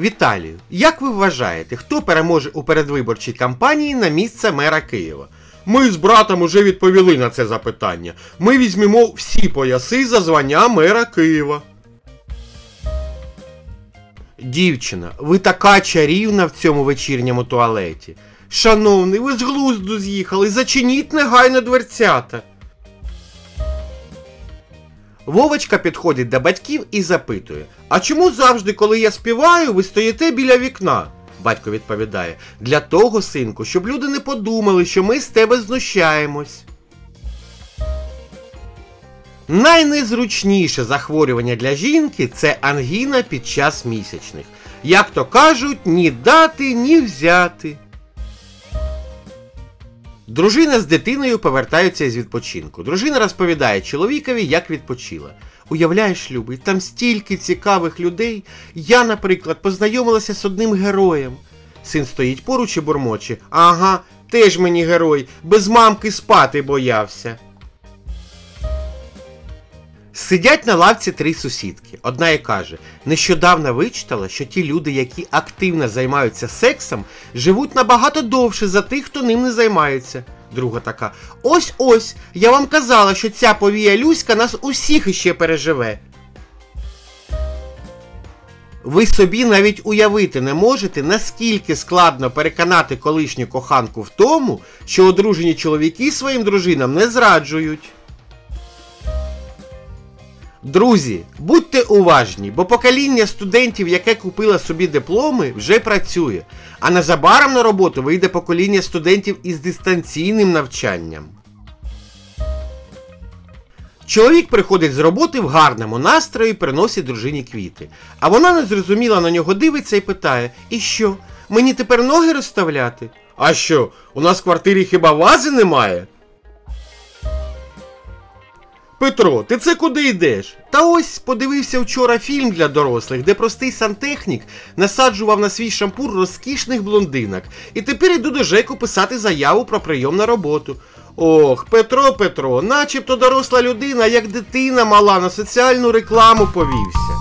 Віталію, як ви вважаєте, хто переможе у передвиборчій кампанії на місце мера Києва? Ми з братом уже відповіли на це запитання. Ми візьмемо всі пояси за звання мера Києва. Дівчина, ви така чарівна в цьому вечірньому туалеті. Шановний, ви з глузду з'їхали, зачиніть негайно дверцята. Вовочка підходить до батьків і запитує: А чому завжди, коли я співаю, ви стоїте біля вікна? Батько відповідає: Для того, синку, щоб люди не подумали, що ми з тебе знущаємось. Найнезручніше захворювання для жінки це ангіна під час місячних. Як то кажуть, ні дати, ні взяти. Дружина з дитиною повертаються із відпочинку. Дружина розповідає чоловікові, як відпочила. Уявляєш, любий, там стільки цікавих людей. Я, наприклад, познайомилася з одним героєм. Син стоїть поруч і бурмоче. Ага, теж мені герой, без мамки спати боявся. Сидять на лавці три сусідки. Одна і каже: нещодавно вичитала, що ті люди, які активно займаються сексом, живуть набагато довше за тих, хто ним не займається. Друга така: Ось ось, я вам казала, що ця повія Люська нас усіх іще переживе. Ви собі навіть уявити не можете, наскільки складно переконати колишню коханку в тому, що одружені чоловіки своїм дружинам не зраджують. Друзі, будьте уважні, бо покоління студентів, яке купило собі дипломи, вже працює, а незабаром на роботу вийде покоління студентів із дистанційним навчанням. Чоловік приходить з роботи в гарному настрої приносить дружині квіти. А вона незрозуміло на нього дивиться і питає: І що? Мені тепер ноги розставляти? А що, у нас в квартирі хіба вази немає? Петро, ти це куди йдеш? Та ось подивився вчора фільм для дорослих, де простий сантехнік насаджував на свій шампур розкішних блондинок. І тепер йду до Жеку писати заяву про прийом на роботу. Ох, Петро, Петро, начебто доросла людина, як дитина мала, на соціальну рекламу повівся.